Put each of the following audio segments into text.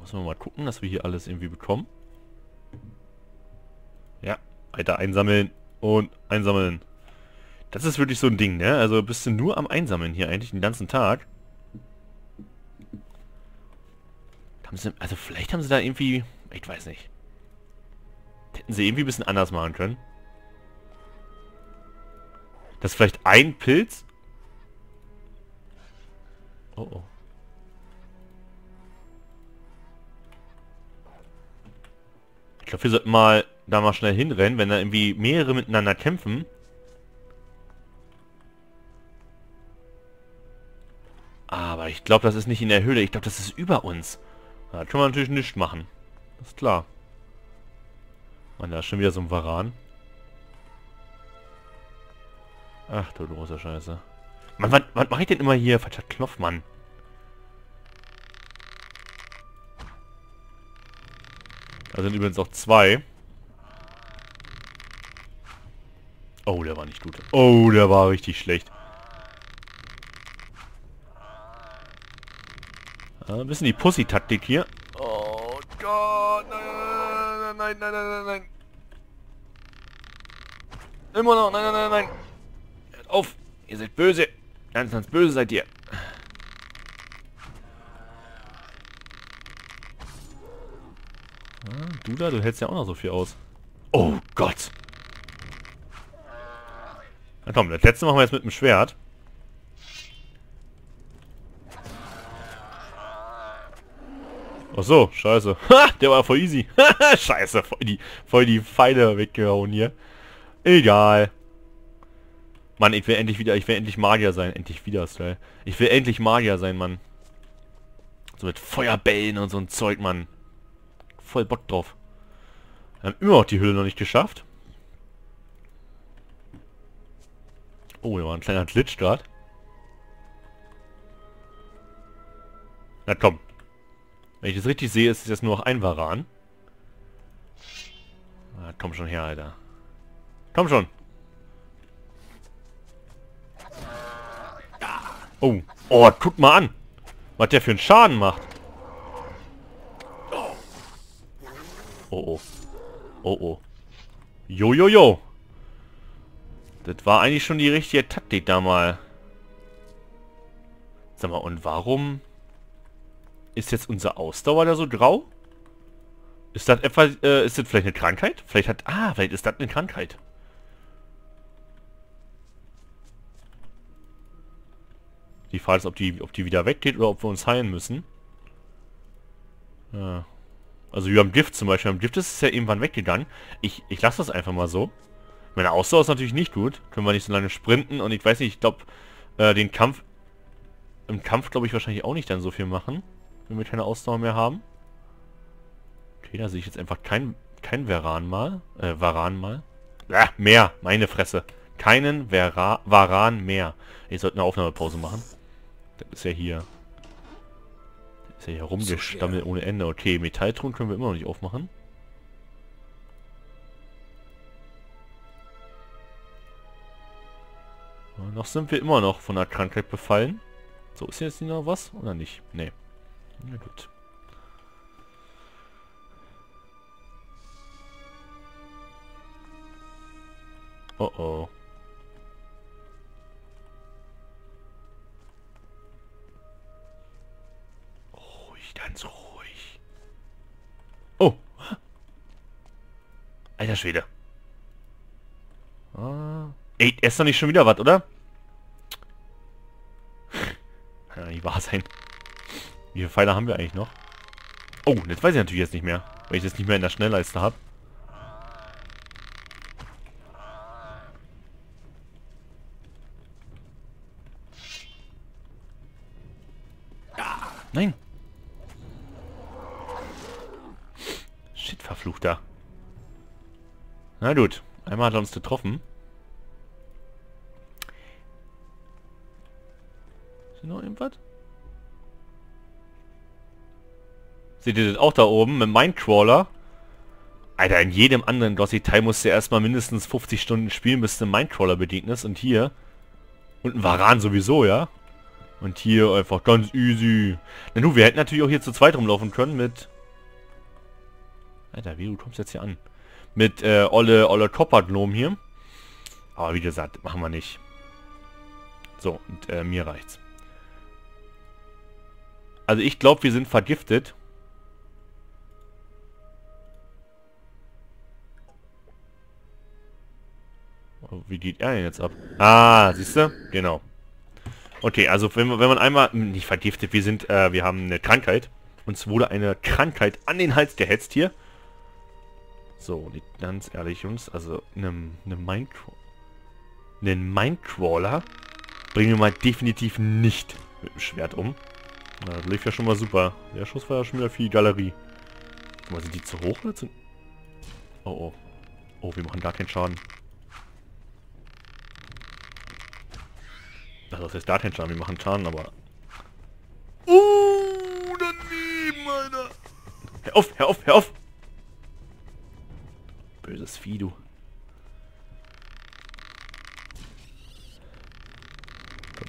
müssen wir mal gucken, dass wir hier alles irgendwie bekommen. Ja, weiter einsammeln und einsammeln. Das ist wirklich so ein Ding, ne? Also bist du nur am Einsammeln hier eigentlich den ganzen Tag. Haben sie, also vielleicht haben sie da irgendwie... Ich weiß nicht. Hätten sie irgendwie ein bisschen anders machen können. Das ist vielleicht ein Pilz? Oh oh. Glaube, wir sollten mal da mal schnell hinrennen, wenn da irgendwie mehrere miteinander kämpfen. Aber ich glaube, das ist nicht in der Höhle. Ich glaube, das ist über uns. Da können wir natürlich nichts machen. Das ist klar. Mann, da ist schon wieder so ein Varan. Ach du großer Scheiße. Mann, was, was mache ich denn immer hier? Falscher Knopf, Mann. Da sind übrigens auch zwei. Oh, der war nicht gut. Oh, der war richtig schlecht. ein bisschen die Pussy-Taktik hier. Oh Gott, nein, nein, nein, nein, nein, nein, nein. Immer noch, nein, nein, nein, nein. Hört auf, ihr seid böse. Ganz, ganz böse seid ihr. Ah, du da, du hältst ja auch noch so viel aus. Oh Gott. Na komm, das letzte machen wir jetzt mit dem Schwert. Ach so, scheiße. Ha, der war voll easy. scheiße, voll die, voll die Pfeile weggehauen hier. Egal. Mann, ich will endlich wieder, ich will endlich Magier sein. Endlich wieder, Style. Ich will endlich Magier sein, Mann. So mit Feuerbällen und so ein Zeug, Mann. Voll Bock drauf. Wir haben immer noch die Hülle noch nicht geschafft. Oh, hier war ein kleiner Glitch gerade. Na komm, wenn ich das richtig sehe, ist es jetzt nur noch ein Varan. Ah, komm schon her, Alter. Komm schon. Oh. Oh, guck mal an. Was der für einen Schaden macht. Oh, oh. Oh, oh. Jo, jo, jo. Das war eigentlich schon die richtige Taktik da mal. Sag mal, und warum... Ist jetzt unser Ausdauer da so grau? Ist das etwa, äh, ist das vielleicht eine Krankheit? Vielleicht hat, ah, vielleicht ist das eine Krankheit. Die Frage ist, ob die, ob die wieder weggeht oder ob wir uns heilen müssen. Ja. Also wir haben Gift zum Beispiel. Beim Gift ist es ja irgendwann weggegangen. Ich, ich lasse das einfach mal so. Meine Ausdauer ist natürlich nicht gut. Können wir nicht so lange sprinten. Und ich weiß nicht, ich glaube, äh, den Kampf... Im Kampf glaube ich wahrscheinlich auch nicht dann so viel machen wenn wir keine Ausdauer mehr haben. Okay, da sehe ich jetzt einfach kein, kein Varan mal. Äh, Varan mal. Ja, mehr, meine Fresse. Keinen Vera Varan mehr. Ich sollte eine Aufnahmepause machen. Das ist ja hier... Ist ja hier rumgestammelt ohne Ende. Okay, Metalltruhen können wir immer noch nicht aufmachen. noch sind wir immer noch von der Krankheit befallen. So, ist jetzt noch was oder nicht? Nee. Na gut. Oh oh. Schwede. Ah. Ey, ist doch nicht schon wieder was, oder? Ja nicht wahr sein. Wie viele Pfeile haben wir eigentlich noch? Oh, das weiß ich natürlich jetzt nicht mehr. Weil ich das nicht mehr in der Schnellleiste habe. Nein! Shit, verfluchter. Na gut, einmal hat er uns getroffen. Ist hier noch irgendwas? Seht ihr das auch da oben mit Mindcrawler? Alter, in jedem anderen Glossy Time musst du erstmal mindestens 50 Stunden spielen, bis du Mindcrawler begegnest. Und hier... Und ein Varan sowieso, ja? Und hier einfach ganz easy. Na du, wir hätten natürlich auch hier zu zweit rumlaufen können mit Alter, wie du kommst jetzt hier an? Mit äh, Olle, Olle Koppergnom hier. Aber wie gesagt, machen wir nicht. So, und äh, mir reicht's. Also ich glaube, wir sind vergiftet. Oh, wie geht er denn jetzt ab? Ah, siehst du? Genau. Okay, also wenn, wenn man einmal... Nicht vergiftet, wir sind... Äh, wir haben eine Krankheit. Uns wurde eine Krankheit an den Hals gehetzt hier. So, ganz ehrlich, Jungs. Also, eine, eine Mindcrawler... Einen Mindcrawler bringen wir mal definitiv nicht mit dem Schwert um. Na, das lief ja schon mal super. Der Schuss war ja schon wieder viel Galerie. Mal, sind die zu hoch oder zu... Oh, oh. Oh, wir machen gar keinen Schaden. Also, das ist gar kein Schaden. Wir machen Schaden, aber... Uh, daneben, Alter. Hör auf, hör auf, hör auf. Böses Vieh, du.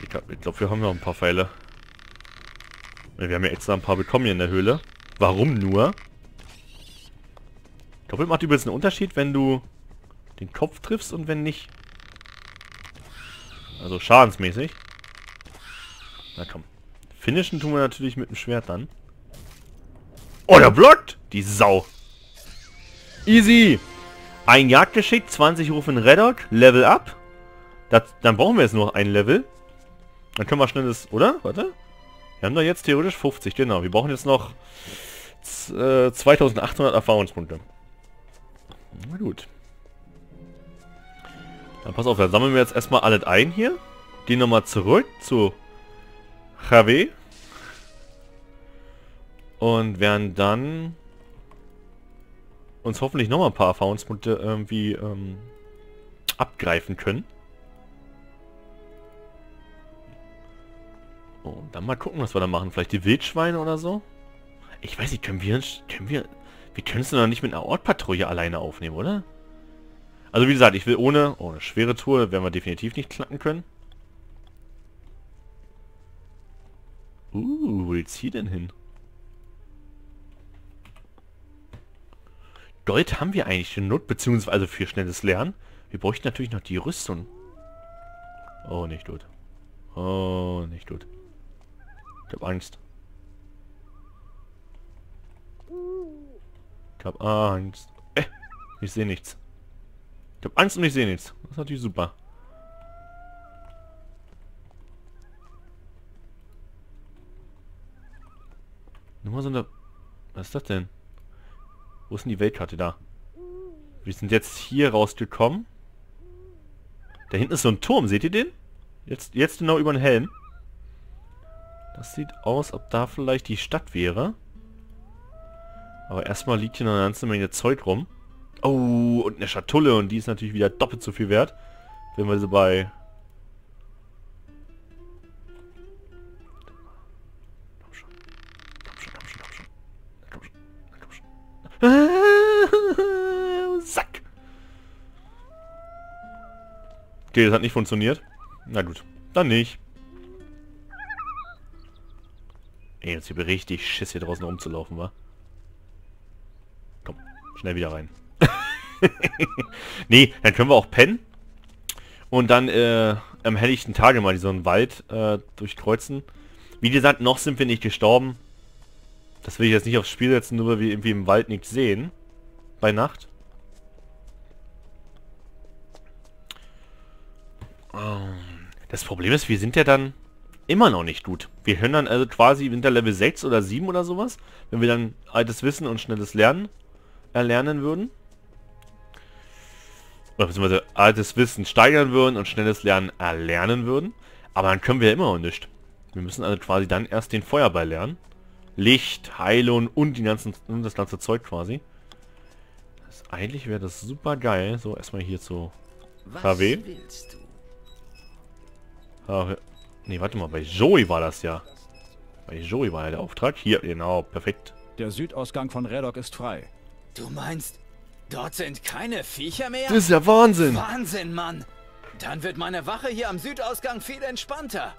Ich glaube, wir haben noch ein paar Pfeile. Wir haben ja extra ein paar bekommen hier in der Höhle. Warum nur? Doppelt macht übrigens einen Unterschied, wenn du den Kopf triffst und wenn nicht. Also schadensmäßig. Na komm. Finishen tun wir natürlich mit dem Schwert dann. Oh, der blockt! Die Sau. Easy. Ein Jagdgeschick, 20 Rufe in Reddock, Level up. Das, dann brauchen wir jetzt nur ein Level. Dann können wir schnell das, oder? Warte. Wir haben da jetzt theoretisch 50, genau. Wir brauchen jetzt noch äh, 2800 Erfahrungspunkte. Na gut. Dann pass auf, dann sammeln wir jetzt erstmal alles ein hier. Gehen nochmal zurück zu HW. Und werden dann uns hoffentlich nochmal ein paar Erfahrungspunkte irgendwie ähm, abgreifen können. Oh, dann mal gucken, was wir da machen. Vielleicht die Wildschweine oder so? Ich weiß nicht, können wir... Können wir... Wir können es doch nicht mit einer Ortpatrouille alleine aufnehmen, oder? Also wie gesagt, ich will ohne... Oh, eine schwere Tour werden wir definitiv nicht knacken können. Uh, wo geht's hier denn hin? Gold haben wir eigentlich genutzt, beziehungsweise für schnelles Lernen. Wir bräuchten natürlich noch die Rüstung. Oh, nicht gut. Oh, nicht gut. Ich hab Angst. Ich hab Angst. Äh, ich sehe nichts. Ich hab Angst und ich sehe nichts. Das ist natürlich super. Nur mal so eine... Was ist das denn? Wo ist denn die Weltkarte da? Wir sind jetzt hier rausgekommen. Da hinten ist so ein Turm, seht ihr den? Jetzt, jetzt genau über den Helm. Das sieht aus, ob da vielleicht die Stadt wäre. Aber erstmal liegt hier noch eine ganze Menge Zeug rum. Oh, und eine Schatulle. Und die ist natürlich wieder doppelt so viel wert. Wenn wir sie bei... Okay, das hat nicht funktioniert. Na gut, dann nicht. Ey, jetzt hier richtig Schiss hier draußen rumzulaufen, wa? Komm, schnell wieder rein. nee, dann können wir auch pennen. Und dann äh, am helllichten Tage mal einen Wald äh, durchkreuzen. Wie gesagt, noch sind wir nicht gestorben. Das will ich jetzt nicht aufs Spiel setzen, nur weil wir irgendwie im Wald nichts sehen. Bei Nacht. Das Problem ist, wir sind ja dann immer noch nicht gut. Wir hören dann also quasi hinter Level 6 oder 7 oder sowas, wenn wir dann altes Wissen und schnelles Lernen erlernen würden. Oder beziehungsweise altes Wissen steigern würden und schnelles Lernen erlernen würden. Aber dann können wir immer noch nicht. Wir müssen also quasi dann erst den Feuerball lernen. Licht, Heilung und, die ganzen, und das ganze Zeug quasi. Das, eigentlich wäre das super geil. So, erstmal hier zu KW. Nee, warte mal, bei Joey war das ja. Bei Joey war ja der Auftrag. Hier, genau, perfekt. Der Südausgang von Redok ist frei. Du meinst, dort sind keine Viecher mehr? Das ist ja Wahnsinn. Wahnsinn, Mann. Dann wird meine Wache hier am Südausgang viel entspannter.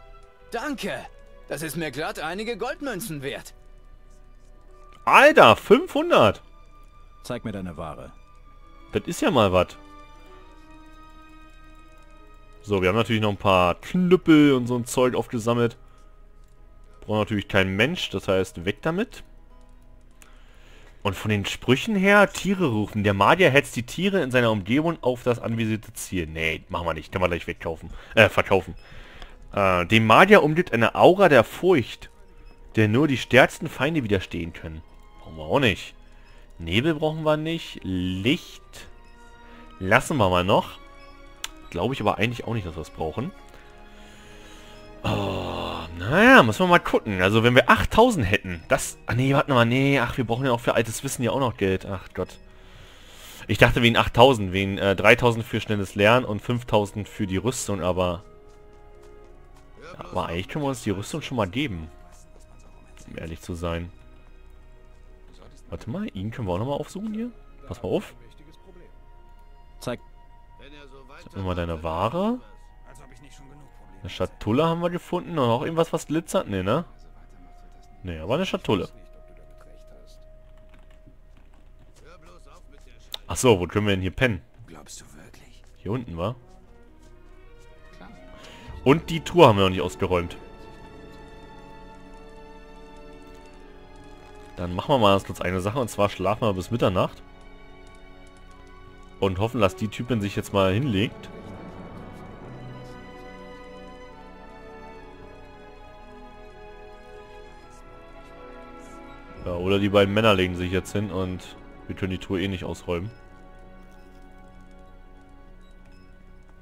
Danke. Das ist mir glatt einige Goldmünzen wert. Alter, 500. Zeig mir deine Ware. Das ist ja mal was. So, wir haben natürlich noch ein paar Knüppel und so ein Zeug aufgesammelt. Braucht natürlich kein Mensch, das heißt weg damit. Und von den Sprüchen her, Tiere rufen. Der Magier hetzt die Tiere in seiner Umgebung auf das anvisierte Ziel. Nee, machen wir nicht. Kann man gleich wegkaufen. Äh, verkaufen. Äh, dem Magier umgibt eine Aura der Furcht, der nur die stärksten Feinde widerstehen können. Brauchen wir auch nicht. Nebel brauchen wir nicht. Licht lassen wir mal noch. Glaube ich aber eigentlich auch nicht, dass wir es brauchen. Oh, naja, müssen wir mal gucken. Also wenn wir 8000 hätten, das... Ah nee, warte mal, nee, ach, wir brauchen ja auch für altes Wissen ja auch noch Geld. Ach Gott. Ich dachte wegen 8000, wegen äh, 3000 für schnelles Lernen und 5000 für die Rüstung, aber... Aber eigentlich können wir uns die Rüstung schon mal geben. Um ehrlich zu sein. Warte mal, ihn können wir auch nochmal aufsuchen hier. Pass mal auf. Zeig. Mir mal deine Ware. Eine Schatulle haben wir gefunden. Und noch irgendwas, was glitzert? Ne, ne? Ne, aber eine Schatulle. Ach so, wo können wir denn hier pennen? Glaubst du wirklich? Hier unten, war. Und die Tour haben wir noch nicht ausgeräumt. Dann machen wir mal ganz kurz eine Sache, und zwar schlafen wir bis Mitternacht. Und hoffen, dass die Typin sich jetzt mal hinlegt. Ja, oder die beiden Männer legen sich jetzt hin und wir können die Tour eh nicht ausräumen.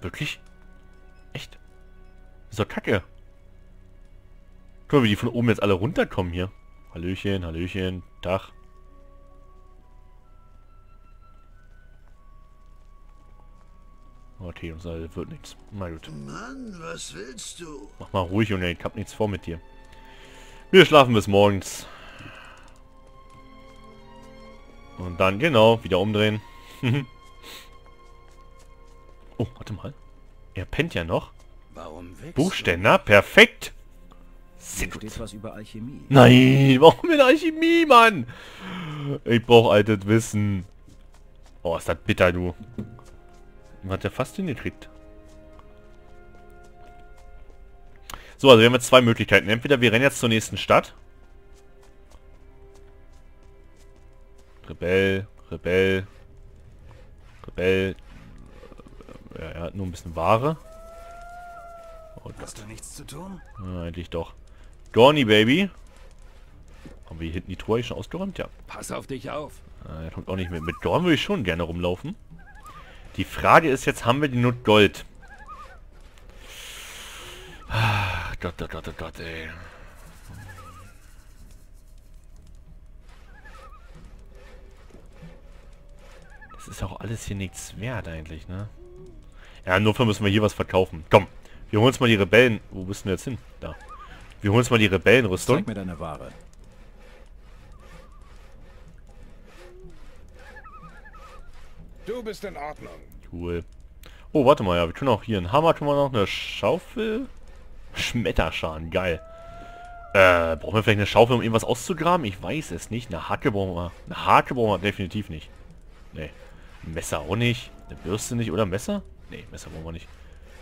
Wirklich? Echt? ist doch kacke. Mal, wie die von oben jetzt alle runterkommen hier. Hallöchen, Hallöchen, Dach. Okay, uns wird nichts. Na gut. Mann, was willst du? Mach mal ruhig, Junge, ich hab nichts vor mit dir. Wir schlafen bis morgens. Und dann, genau, wieder umdrehen. oh, warte mal. Er pennt ja noch. Buchständer, perfekt. Sehr gut. steht was über Alchemie. Nein, warum mit Alchemie, Mann? Ich brauche altes Wissen. Oh, ist das bitter, du. Hat der fast hingekriegt. So, also wir haben jetzt zwei Möglichkeiten. Entweder wir rennen jetzt zur nächsten Stadt. Rebell, Rebell, Rebell. Ja, er hat nur ein bisschen Ware. Oh. Hast du nichts zu tun? Ja, eigentlich doch. Dorny, Baby. Haben wir hier hinten die Truhe schon ausgeräumt? Ja. Pass auf dich auf. Er kommt auch nicht mit. Mit Dorn würde ich schon gerne rumlaufen. Die Frage ist jetzt, haben wir die Not Gold? Ah, Gott, Gott, Gott, Gott, ey. Das ist auch alles hier nichts wert eigentlich, ne? Ja, nur für müssen wir hier was verkaufen. Komm, wir holen uns mal die Rebellen... Wo bist du jetzt hin? Da. Wir holen uns mal die Rebellenrüstung. Zeig mir deine Ware. Du bist in Ordnung. Cool. Oh, warte mal, ja, wir können auch hier einen Hammer, können wir noch eine Schaufel. Schmetterschan, geil. Äh, brauchen wir vielleicht eine Schaufel, um irgendwas auszugraben? Ich weiß es nicht. Eine Hacke brauchen wir. Eine Hacke brauchen wir definitiv nicht. Nee. Messer auch nicht. Eine Bürste nicht. Oder Messer? Nee, Messer brauchen wir nicht.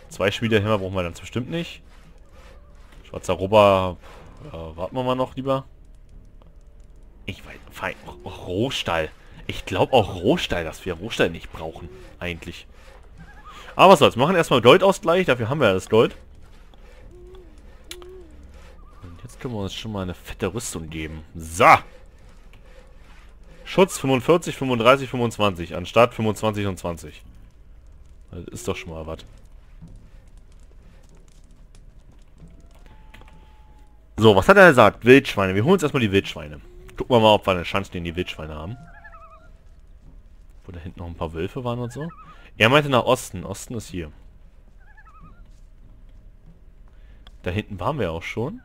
Zwei Schmiedehämmer brauchen wir ganz bestimmt nicht. Schwarzer Robber. Ja, warten wir mal noch lieber. Ich weiß. Fein. Rohstall. Ich glaube auch Rohstall, dass wir Rohstall nicht brauchen. Eigentlich. Aber was soll's. Wir machen erstmal Goldausgleich. Dafür haben wir ja das Gold. Und jetzt können wir uns schon mal eine fette Rüstung geben. So. Schutz 45, 35, 25. Anstatt 25 und 20. Das ist doch schon mal was. So, was hat er gesagt? Wildschweine. Wir holen uns erstmal die Wildschweine. Gucken wir mal, ob wir eine Chance gegen die Wildschweine haben. Wo da hinten noch ein paar Wölfe waren und so. Er meinte nach Osten. Osten ist hier. Da hinten waren wir auch schon.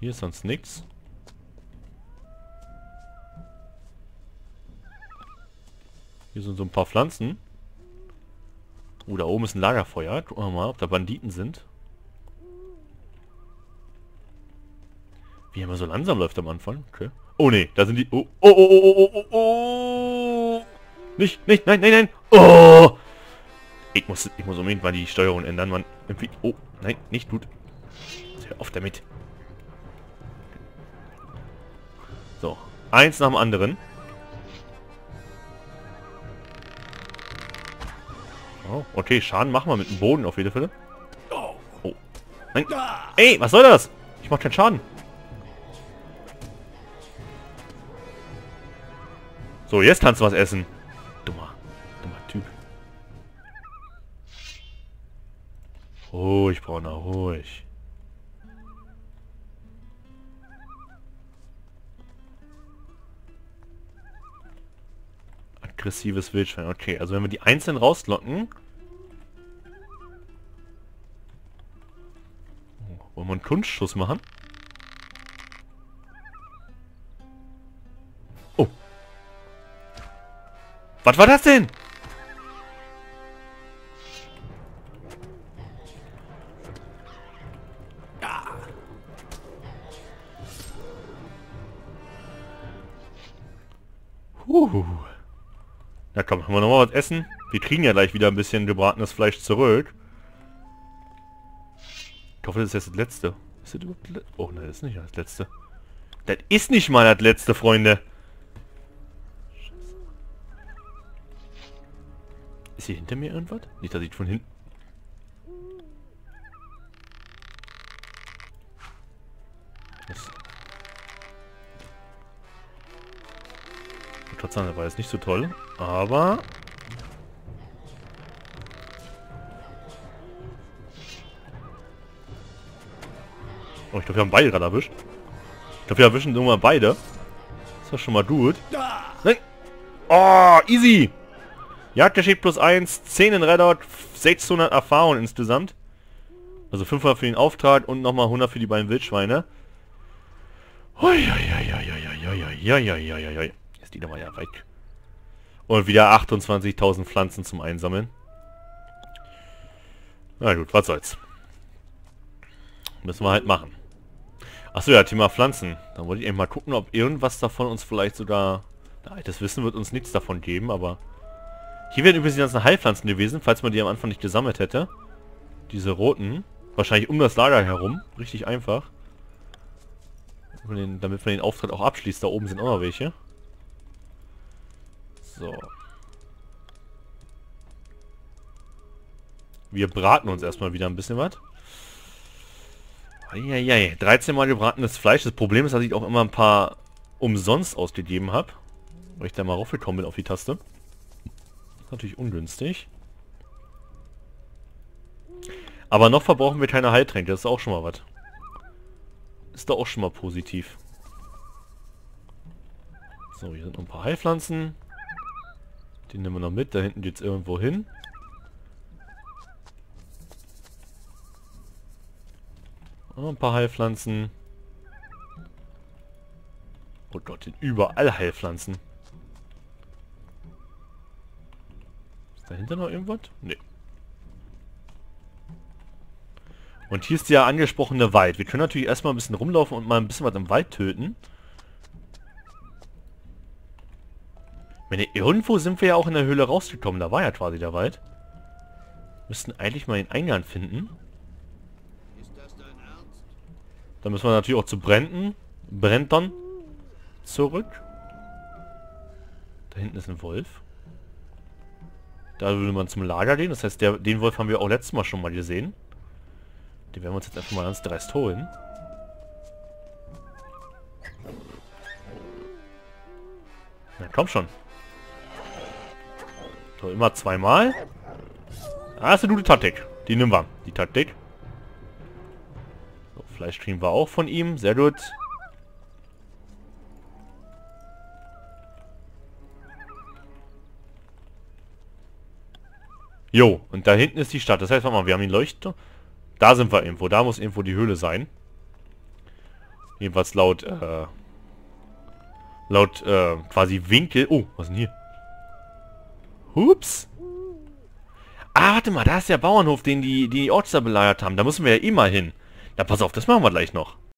Hier ist sonst nichts. Hier sind so ein paar Pflanzen. Oh, da oben ist ein Lagerfeuer. Gucken wir mal, ob da Banditen sind. Wie er immer so langsam läuft am Anfang. Okay. Oh nee, da sind die... Oh, oh, oh, oh, oh, oh, oh. Nicht, nicht, nein, nein, nein. Oh. Ich muss, ich muss unbedingt mal die Steuerung ändern, man. Oh, nein, nicht gut. Hör auf damit. So, eins nach dem anderen. Oh, okay, Schaden machen wir mit dem Boden auf jeden Fall. Oh. Nein. Ey, was soll das? Ich mach keinen Schaden. So, jetzt kannst du was essen. Dummer. Dummer Typ. Ruhig, Brauner, ruhig. Aggressives Wildschwein. Okay, also wenn wir die einzeln rauslocken... Oh, wollen wir einen Kunstschuss machen? Was war das denn? Huh. Na komm, haben wir noch mal was essen? Wir kriegen ja gleich wieder ein bisschen gebratenes Fleisch zurück. Ich hoffe, das ist jetzt das letzte. Ist das überhaupt Oh nein, das ist nicht das letzte. Das ist nicht mal das letzte, Freunde. Ist hier hinter mir irgendwas? Nicht, dass ich von hinten... Ich sagen, der war jetzt nicht so toll, aber... Oh, ich glaube, wir haben beide gerade erwischt. Ich glaube, wir erwischen irgendwann beide. ist doch schon mal gut. Nein! Oh, easy! Jagdgeschick plus 1, 10 in Reddot, 600 Erfahrung insgesamt. Also 500 für den Auftrag und nochmal 100 für die beiden Wildschweine. Ui, die nochmal ja weg. Und wieder 28.000 Pflanzen zum Einsammeln. Na gut, was soll's. Müssen wir halt machen. Achso, ja, Thema Pflanzen. Dann wollte ich eben mal gucken, ob irgendwas davon uns vielleicht sogar... Na, das Wissen wird uns nichts davon geben, aber... Hier wären übrigens die ganzen Heilpflanzen gewesen, falls man die am Anfang nicht gesammelt hätte. Diese roten. Wahrscheinlich um das Lager herum. Richtig einfach. damit man den Auftritt auch abschließt. Da oben sind auch noch welche. So. Wir braten uns erstmal wieder ein bisschen was. Eieiei, 13 Mal gebratenes Fleisch. Das Problem ist, dass ich auch immer ein paar umsonst ausgegeben habe. Weil ich da mal raufgekommen bin auf die Taste. Natürlich ungünstig. Aber noch verbrauchen wir keine Heiltränke. Das ist auch schon mal was. Ist da auch schon mal positiv. So, hier sind noch ein paar Heilpflanzen. Den nehmen wir noch mit. Da hinten geht es irgendwo hin. Oh, ein paar Heilpflanzen. Oh Gott, sind überall Heilpflanzen. Dahinter noch irgendwas? Nee. Und hier ist der angesprochene Wald. Wir können natürlich erstmal ein bisschen rumlaufen und mal ein bisschen was im Wald töten. Wenn irgendwo sind wir ja auch in der Höhle rausgekommen. Da war ja quasi der Wald. Müssten eigentlich mal den Eingang finden. Dann müssen wir natürlich auch zu Brenten. Brentern zurück. Da hinten ist ein Wolf. Da würde man zum Lager gehen. Das heißt, der, den Wolf haben wir auch letztes Mal schon mal gesehen. Den werden wir uns jetzt einfach mal ganz dreist holen. Na komm schon. So, immer zweimal. Ah, ist eine gute Taktik. Die nehmen wir. Die Taktik. So, Fleisch kriegen wir auch von ihm. Sehr gut. Jo, und da hinten ist die Stadt. Das heißt, warte mal, wir haben den Leuchter. Da sind wir irgendwo. Da muss irgendwo die Höhle sein. Jedenfalls laut, äh, laut, äh, quasi Winkel. Oh, was ist denn hier? Hups. Ah, warte mal, da ist der Bauernhof, den die, die Ortster belagert haben. Da müssen wir ja immer hin. Da pass auf, das machen wir gleich noch.